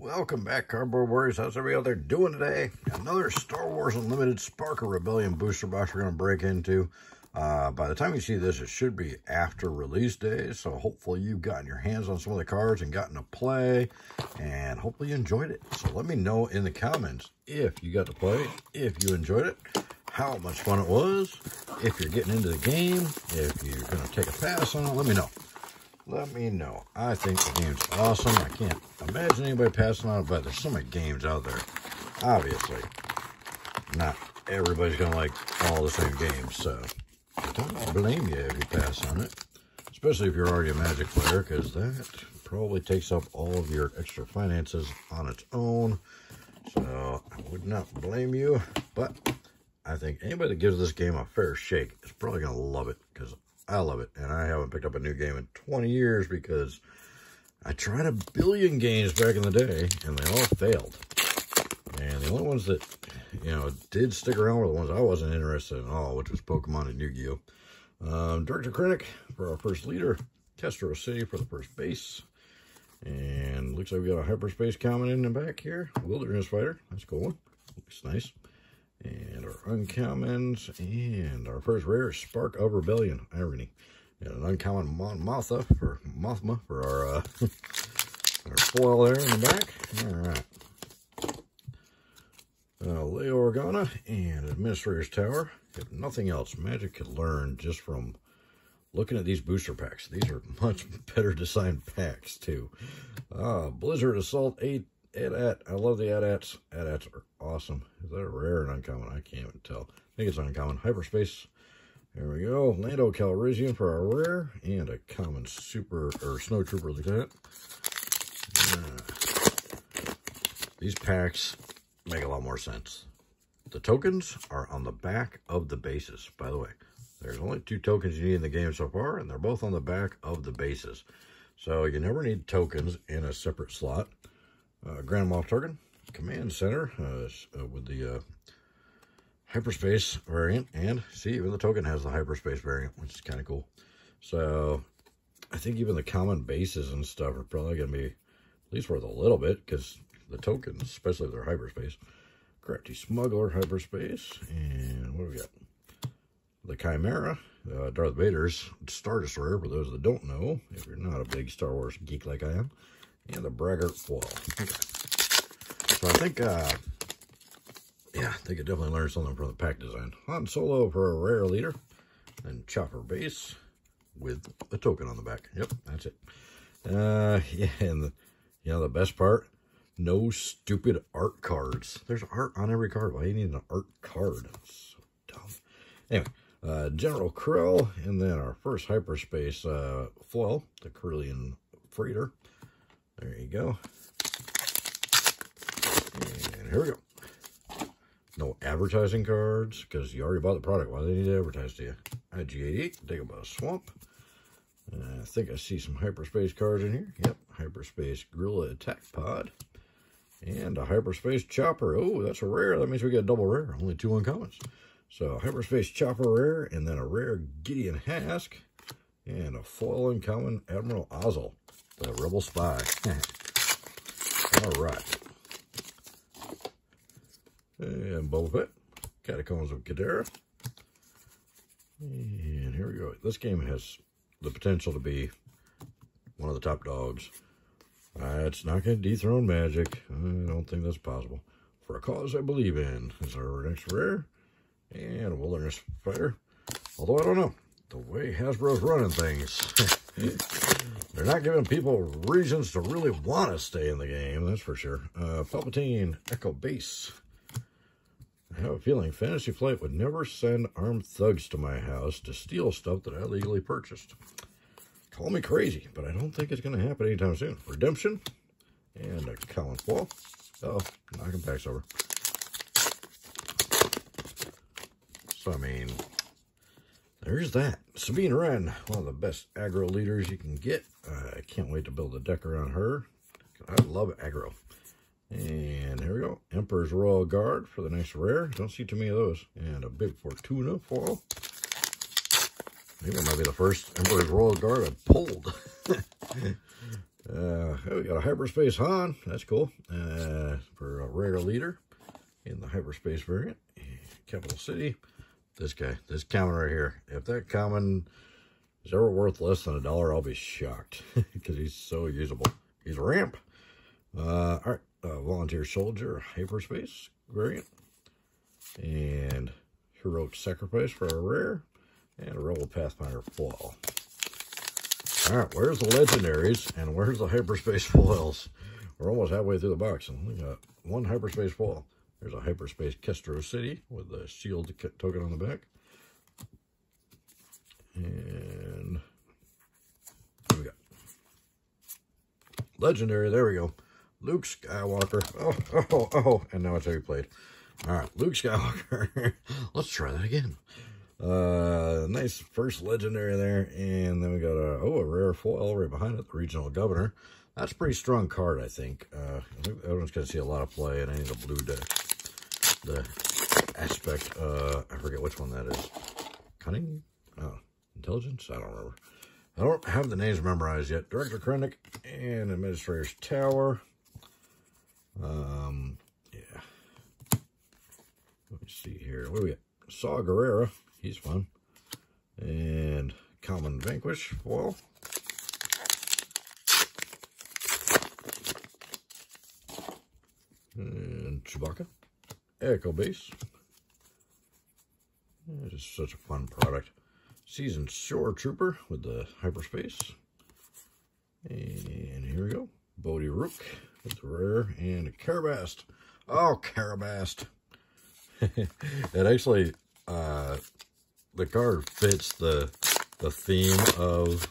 Welcome back, Cardboard Warriors. How's everybody out there doing today? Another Star Wars Unlimited Spark of Rebellion booster box we're going to break into. Uh, by the time you see this, it should be after release day, so hopefully you've gotten your hands on some of the cards and gotten to play, and hopefully you enjoyed it. So let me know in the comments if you got to play, if you enjoyed it, how much fun it was, if you're getting into the game, if you're going to take a pass on it, let me know let me know. I think the game's awesome. I can't imagine anybody passing on it, but there's so many games out there. Obviously, not everybody's going to like all the same games, so I don't blame you if you pass on it, especially if you're already a Magic player, because that probably takes up all of your extra finances on its own. So I would not blame you, but I think anybody that gives this game a fair shake is probably going to love it because I love it. And I haven't picked up a new game in 20 years because I tried a billion games back in the day and they all failed. And the only ones that, you know, did stick around were the ones I wasn't interested in at all, which was Pokemon and Yu-Gi-Oh! Um, Director Krennic for our first leader. Kestro City for the first base. And looks like we got a hyperspace common in the back here. Wilderness Fighter. That's cool. Looks nice. And our uncommons, and our first rare Spark of Rebellion, Irony. And an uncommon Mon Mothma for Mothma for our uh, our foil there in the back. All right. Uh, Leia Organa and Administrator's Tower. If nothing else, Magic could learn just from looking at these booster packs. These are much better designed packs, too. Uh, Blizzard Assault 8 AT-AT. I love the AT-ATs. AT-ATs are awesome. Is that a rare and uncommon? I can't even tell. I think it's uncommon. Hyperspace. There we go. Lando Calrissian for our rare. And a common super, or snow trooper lieutenant. Uh, these packs make a lot more sense. The tokens are on the back of the bases, by the way. There's only two tokens you need in the game so far, and they're both on the back of the bases. So you never need tokens in a separate slot uh, Grand Moff Tarkin Command Center uh, uh, with the uh, hyperspace variant. And see, even the token has the hyperspace variant, which is kind of cool. So I think even the common bases and stuff are probably going to be at least worth a little bit because the tokens, especially if they're hyperspace. Crafty Smuggler hyperspace. And what do we got? The Chimera, uh, Darth Vader's Star Destroyer, for those that don't know, if you're not a big Star Wars geek like I am and the Braggart foil. Okay. So I think, uh, yeah, they could definitely learn something from the pack design. Han Solo for a rare leader, and Chopper base with a token on the back. Yep, that's it. Uh, yeah, and the, you know, the best part, no stupid art cards. There's art on every card. Why do you need an art card? That's so dumb. Anyway, uh, General Krell, and then our first hyperspace uh, foil, the Corellian Freighter. Go. And here we go. No advertising cards, because you already bought the product. Why do they need to advertise to you? IG-88, Dagobah Swamp. Uh, I think I see some hyperspace cards in here. Yep, hyperspace Guerilla Attack Pod. And a hyperspace chopper. Oh, that's a rare. That means we get a double rare. Only two uncommons. So hyperspace chopper rare, and then a rare Gideon Hask, and a foil uncommon Admiral Ozzel. The Rebel Spy. All right. And Boba Fett. Catacombs of Cadera. And here we go. This game has the potential to be one of the top dogs. Uh, it's not going to dethrone Magic. I don't think that's possible. For a cause I believe in is our next rare. And a Wilderness Fighter. Although I don't know. The way Hasbro's running things. They're not giving people reasons to really want to stay in the game, that's for sure. Uh, Palpatine, Echo Base. I have a feeling Fantasy Flight would never send armed thugs to my house to steal stuff that I legally purchased. Call me crazy, but I don't think it's going to happen anytime soon. Redemption and a Colin Fall. oh, knocking packs over. So, I mean, there's that. Sabine Wren, one of the best aggro leaders you can get. Uh, I can't wait to build a deck around her. I love aggro. And here we go. Emperor's Royal Guard for the next rare. Don't see too many of those. And a Bib Fortuna foil. Maybe it might be the first Emperor's Royal Guard I've pulled. Uh, we got a Hyperspace Han. That's cool. Uh, for a rare leader in the Hyperspace variant. Capital City. This guy, this common right here. If that common is ever worth less than a dollar, I'll be shocked because he's so usable. He's a ramp. Uh, all right, uh, Volunteer Soldier Hyperspace variant. And Heroic Sacrifice for a rare. And a Rebel Pathfinder foil. All right, where's the legendaries and where's the hyperspace foils? We're almost halfway through the box and we got one hyperspace foil. There's a hyperspace Kestro City with a shield token on the back. And we got legendary. There we go. Luke Skywalker. Oh, oh, oh. And now it's how he played. All right, Luke Skywalker. Let's try that again. Uh, nice first legendary there. And then we got a, oh, a rare foil right behind it, the regional governor. That's a pretty strong card, I think. Uh, I think everyone's going to see a lot of play, and I need a blue deck. The aspect, uh, I forget which one that is. Cunning? Oh, intelligence? I don't remember. I don't have the names memorized yet. Director Krennic and Administrator's Tower. Um, yeah. Let me see here. What do we got? Saw Gerrera. He's fun. And Common Vanquish foil. And Chewbacca. Echo Base. This is such a fun product. Seasoned Shore Trooper with the hyperspace. And here we go. Bodhi Rook with the rare and a Karabast. Oh, Karabast. it actually uh, the card fits the the theme of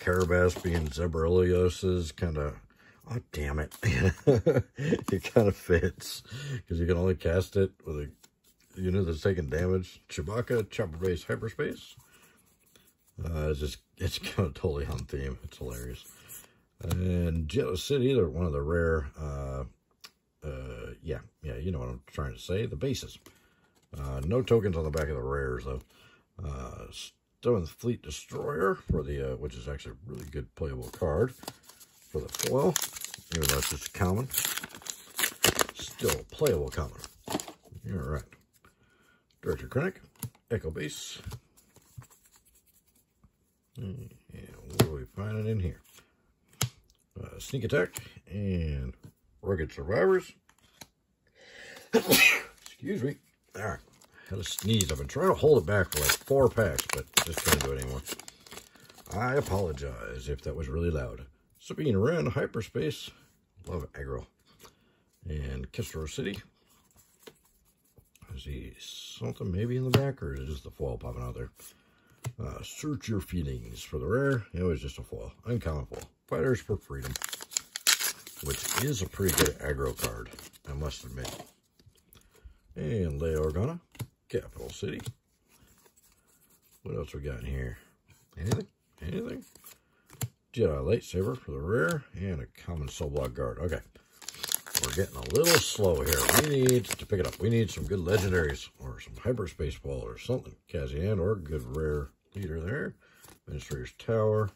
Karabast being Zeb Orrelios's kind of, oh, damn it. it kind of fits because you can only cast it with a unit that's taking damage. Chewbacca, chopper base, hyperspace. Uh, it's just, it's kind of totally on theme. It's hilarious. And Jedha City, they're one of the rare, uh, uh, yeah, yeah, you know what I'm trying to say. The bases. Uh, no tokens on the back of the rares, though. Uh, Stone Fleet Destroyer, for the uh, which is actually a really good playable card for the foil, even though it's just a common. Still playable common. All right. Director Krennic, Echo Base. And what are we finding in here? Uh, sneak Attack and Rugged Survivors. Excuse me. All right. Had a sneeze. I've been trying to hold it back for like four packs, but just can't do it anymore. I apologize if that was really loud. Sabine Wren, Hyperspace. Love aggro. And Kestro City. Is he something maybe in the back, or is it just the foil popping out there? Uh, search your feelings for the rare. It was just a foil. Uncommon foil. Fighters for Freedom. Which is a pretty good aggro card, I must admit. And Leia Organa, Capital City. What else we got in here? Anything? Anything? Jedi Lightsaber for the rear, and a common Cell Block Guard. Okay. We're getting a little slow here. We need to pick it up. We need some good legendaries or some hyperspace ball or something. Cassian or good rare leader there. Administrator's Tower.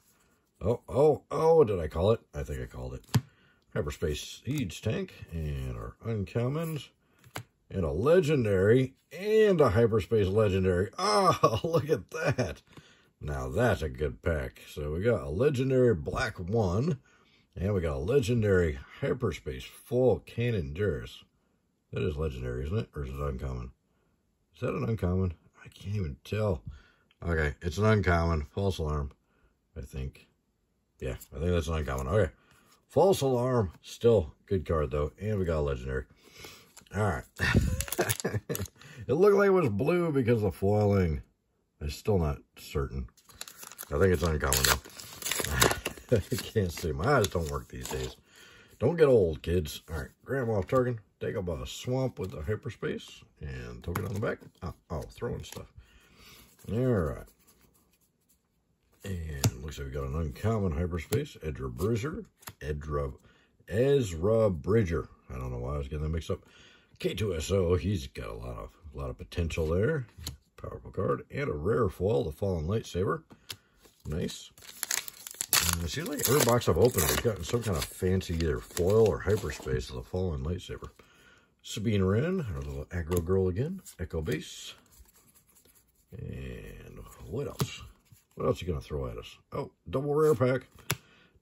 Oh, oh, oh, did I call it? I think I called it. Hyperspace Siege Tank and our uncommons and a legendary and a hyperspace legendary. Oh, look at that. Now that's a good pack. So we got a legendary black one, and we got a legendary hyperspace full cannon Duras. That is legendary, isn't it? Or is it uncommon? Is that an uncommon? I can't even tell. Okay, it's an uncommon. False alarm, I think. Yeah, I think that's an uncommon. Okay. False alarm. Still good card, though. And we got a legendary. All right. it looked like it was blue because of the foiling. I'm still not certain. I think it's uncommon, though. I can't see. My eyes don't work these days. Don't get old, kids. All right. Grandma Tarkin. Dagobah Swamp with the hyperspace. And token on the back. Oh, oh throwing stuff. All right. And looks like we got an uncommon hyperspace. Edra Bridger. Edra... Ezra Bridger. I don't know why I was getting that mixed up. K2SO, he's got a lot of a lot of potential there. Powerful card. And a rare foil, the Fallen Lightsaber. Nice. And it seems like every box I've opened, I've gotten some kind of fancy either foil or hyperspace of the Fallen Lightsaber. Sabine Wren, our little aggro girl again. Echo Base. And what else? What else are you going to throw at us? Oh, double rare pack.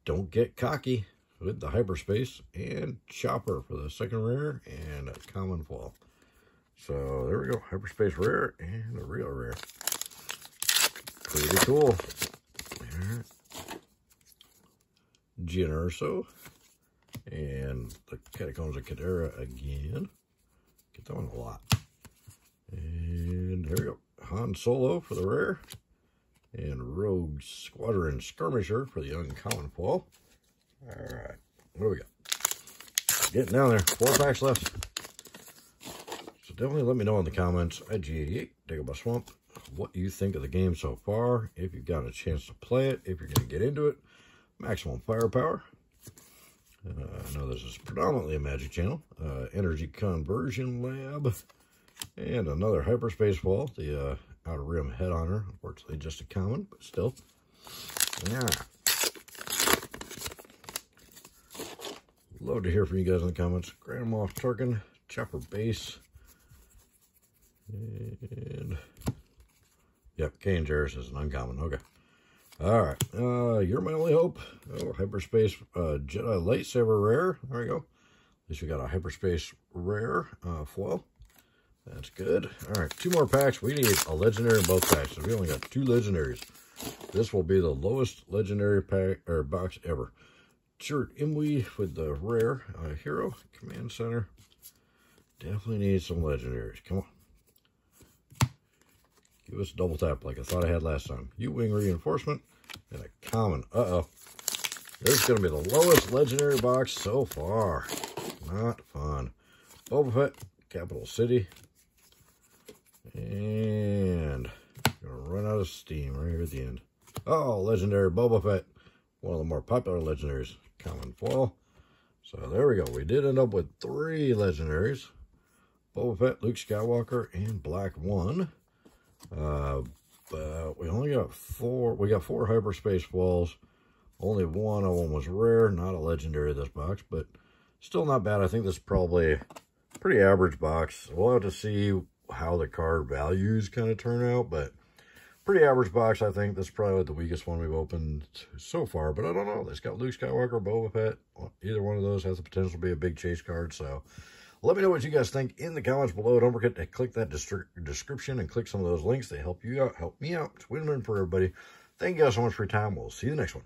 Don't get cocky with the hyperspace and chopper for the second rare and a common fall. So there we go. Hyperspace rare and a real rare. Pretty cool. Right. Jyn Erso and the Catacombs of Cadera again. Get that one a lot. And here we go. Han Solo for the rare. And Rogue Squadron Skirmisher for the uncommon fall. All right. What do we got? Getting down there. Four packs left. Definitely let me know in the comments IG-88, Dagobah Swamp, what you think of the game so far. If you've got a chance to play it, if you're going to get into it. Maximum firepower. Uh, I know this is predominantly a magic channel. Uh, energy conversion lab. And another hyperspace wall. The uh, Outer Rim Headhunter. Unfortunately, just a common, but still. Yeah. Love to hear from you guys in the comments. Grand Moff Tarkin, Chopper Base. And, yep, Kanan Jarrus is an uncommon. Okay. All right. Uh, you're my only hope. Oh, hyperspace uh, Jedi lightsaber rare. There we go. At least we got a hyperspace rare uh, foil. That's good. All right, two more packs. We need a legendary in both packs. So we only got two legendaries. This will be the lowest legendary pack or box ever. Chirrut Îmwe with the rare uh, hero command center. Definitely need some legendaries. Come on. Us a double tap like I thought I had last time. U-Wing reinforcement and a common. Uh-oh. This is going to be the lowest legendary box so far. Not fun. Boba Fett, Capital City. And gonna run out of steam right here at the end. Oh, legendary Boba Fett. One of the more popular legendaries. Common foil. So there we go. We did end up with three legendaries. Boba Fett, Luke Skywalker, and Black One. Uh, but we only got four. We got four hyperspace walls. Only one of them was rare, not a legendary this box, but still not bad. I think this is probably pretty average box. We'll have to see how the card values kind of turn out, but pretty average box, I think. This is probably the weakest one we've opened so far, but I don't know. It's got Luke Skywalker, Boba Fett. Either one of those has the potential to be a big chase card, so let me know what you guys think in the comments below. Don't forget to click that description and click some of those links. They help you out, help me out. It's win-win for everybody. Thank you guys so much for your time. We'll see you the next one.